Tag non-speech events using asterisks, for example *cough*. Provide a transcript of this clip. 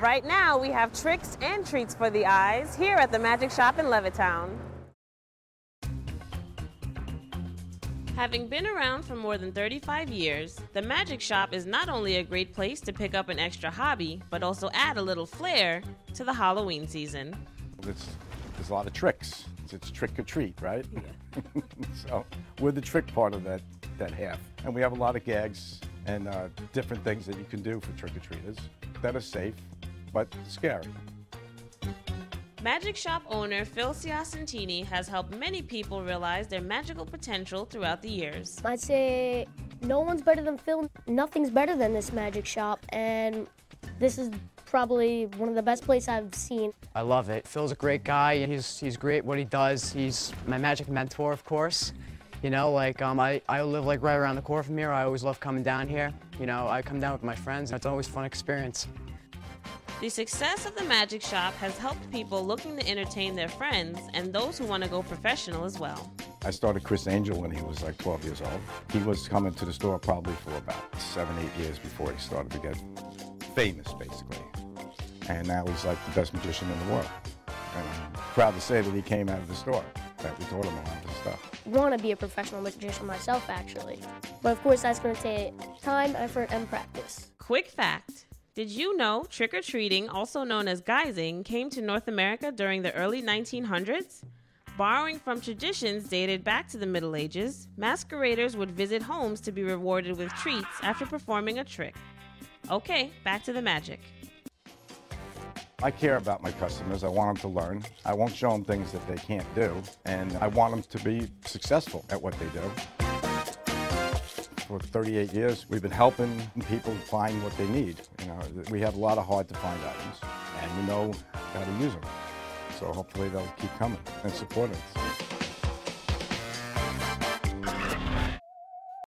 Right now, we have tricks and treats for the eyes here at the Magic Shop in Levittown. Having been around for more than 35 years, the Magic Shop is not only a great place to pick up an extra hobby, but also add a little flair to the Halloween season. It's, there's a lot of tricks. It's, it's trick or treat, right? *laughs* so we're the trick part of that, that half. And we have a lot of gags and uh, different things that you can do for trick or treaters that are safe but scary. Magic Shop owner Phil Ciasentini has helped many people realize their magical potential throughout the years. I'd say no one's better than Phil. Nothing's better than this magic shop, and this is probably one of the best places I've seen. I love it. Phil's a great guy. He's, he's great what he does. He's my magic mentor, of course. You know, like um, I, I live like right around the corner from here. I always love coming down here. You know, I come down with my friends. It's always a fun experience. The success of the Magic Shop has helped people looking to entertain their friends and those who want to go professional as well. I started Criss Angel when he was like 12 years old. He was coming to the store probably for about seven, eight years before he started to get famous, basically. And now he's like the best magician in the world. And I'm proud to say that he came out of the store, that we taught him a lot of stuff. I want to be a professional magician myself, actually. But of course, that's going to take time, effort, and practice. Quick fact did you know trick or treating, also known as guising, came to North America during the early 1900s? Borrowing from traditions dated back to the Middle Ages, masqueraders would visit homes to be rewarded with treats after performing a trick. Okay, back to the magic. I care about my customers. I want them to learn. I won't show them things that they can't do, and I want them to be successful at what they do. For 38 years, we've been helping people find what they need. You know, we have a lot of hard-to-find items, and we know how to use them. So hopefully they'll keep coming and support us.